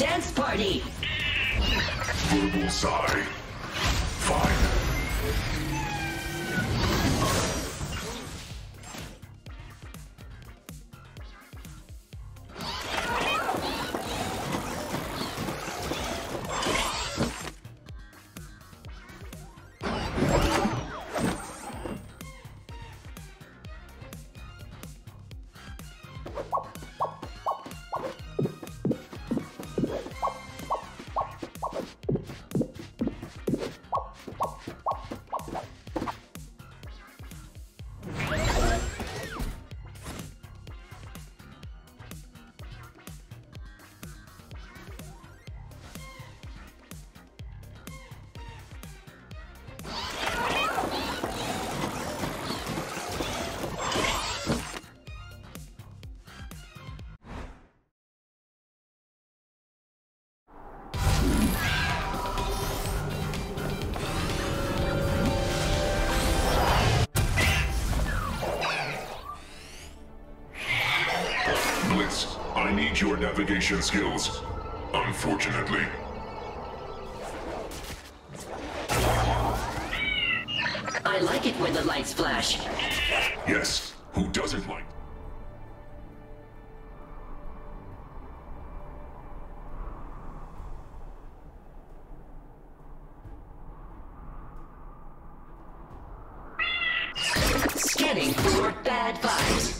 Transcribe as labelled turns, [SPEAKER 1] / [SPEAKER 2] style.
[SPEAKER 1] dance party!
[SPEAKER 2] Verbal Blitz, I need your navigation skills. Unfortunately.
[SPEAKER 1] I like it when the lights flash.
[SPEAKER 2] Yes, who doesn't like?
[SPEAKER 1] Scanning for bad vibes.